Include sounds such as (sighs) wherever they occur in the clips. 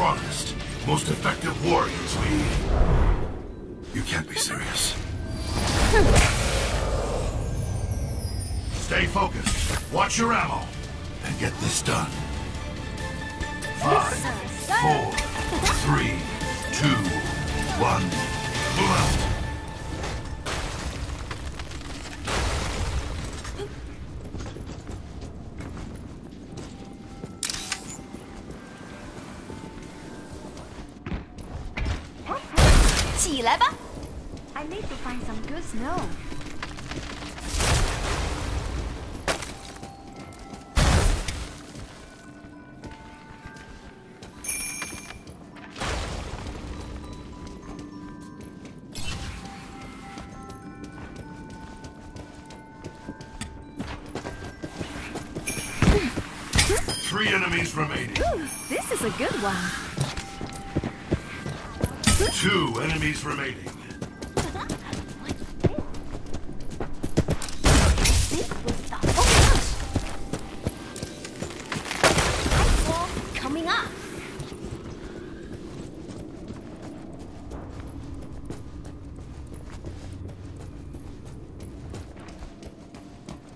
strongest, most effective warriors we... You can't be serious. Stay focused. Watch your ammo. And get this done. Five, four, three, two, one. Move. I need to find some good snow. Three enemies remaining. Ooh, this is a good one. Two enemies remaining.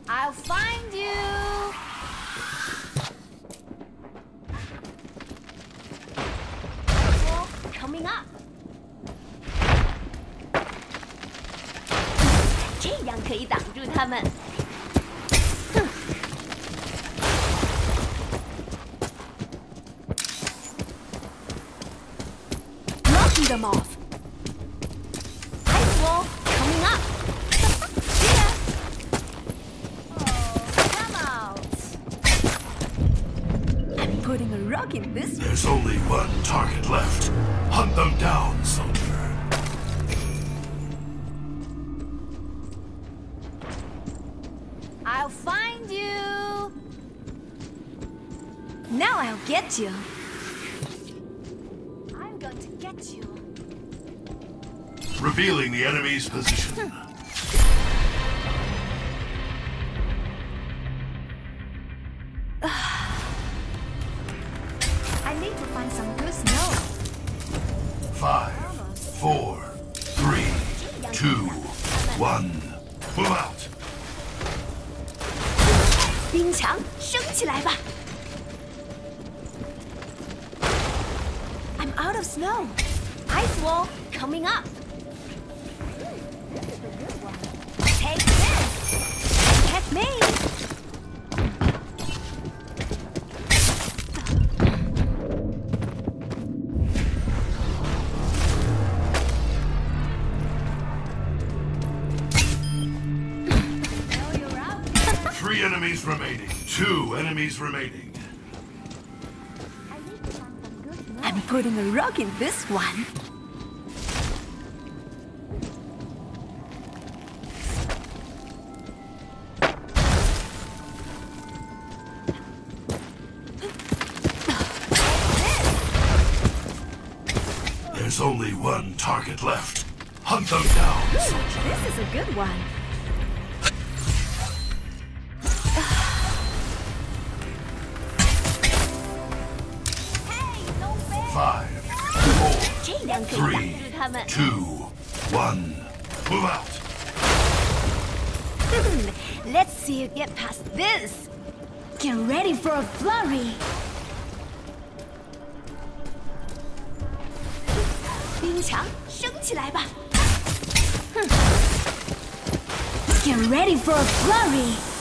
I'll find you. 这样可以挡住他们。Knocking them off. Ice wall coming up. (laughs) See ya. Oh, come out. I'm putting a rock in this. There's only one target left. Hunt them down, soldier. Now I'll get you. I'm going to get you. Revealing the enemy's position. (sighs) I need to find some good snow. Five, four, three, two, one. Move out. 冰墙升起来吧。 Out of snow. Ice wall coming up. Take this. Get me. Three enemies remaining. Two enemies remaining. I'm putting a rock in this one. There's only one target left. Hunt them down, soldier. This is a good one. Three, two, one, move out. Hmm, let's see you get past this. Get ready for a flurry. Hmm. Get ready for a flurry.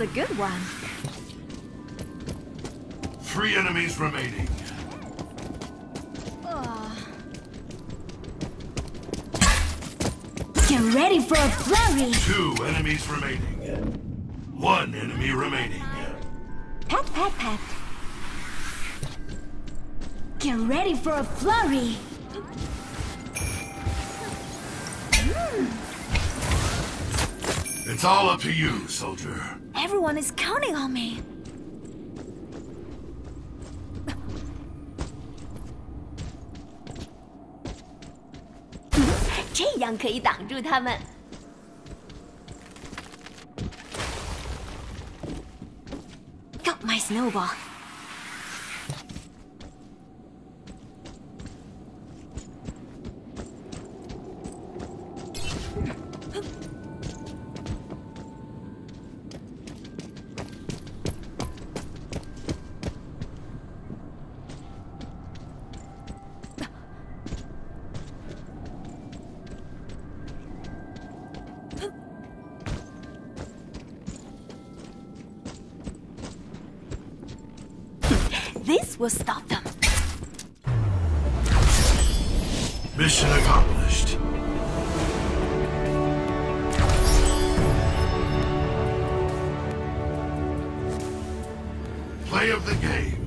A good one. Three enemies remaining. Get ready for a flurry. Two enemies remaining. One enemy remaining. Pat, pat, pat. Get ready for a flurry. Hmm. It's all up to you, soldier. Everyone is counting on me. (laughs) Got my snowball. This will stop them. Mission accomplished. Play of the game.